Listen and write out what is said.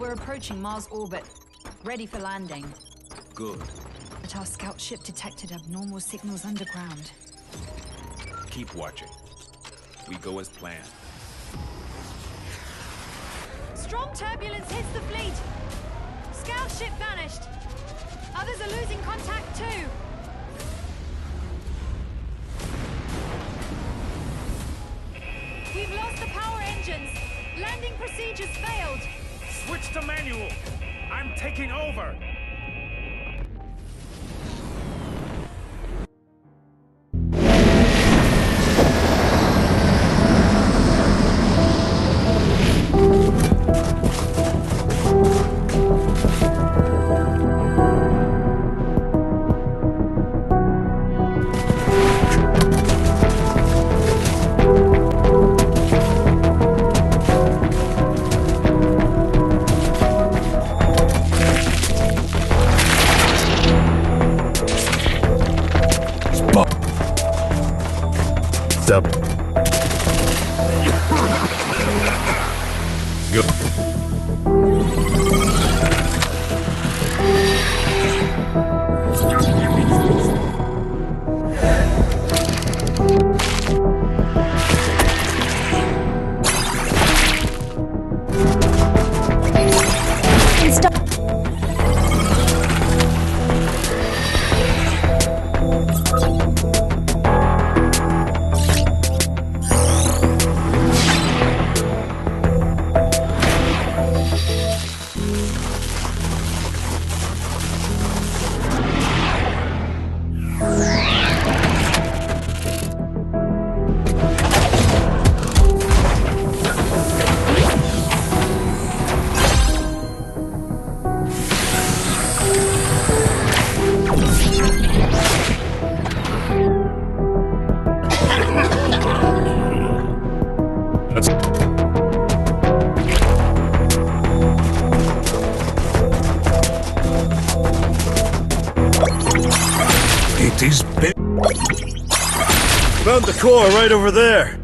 We're approaching Mars orbit. Ready for landing. Good. But our scout ship detected abnormal signals underground. Keep watching. We go as planned. Strong turbulence hits the fleet. Scout ship vanished. Others are losing contact too. We've lost the power engines. Landing procedures failed. Switch to manual. I'm taking over. Go. うん。Is big. Found the core right over there.